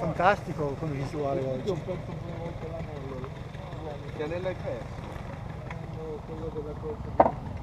fantastico come visuale oggi. Io ho perso due volte l'anello. Che anello hai perso? Quello della corsa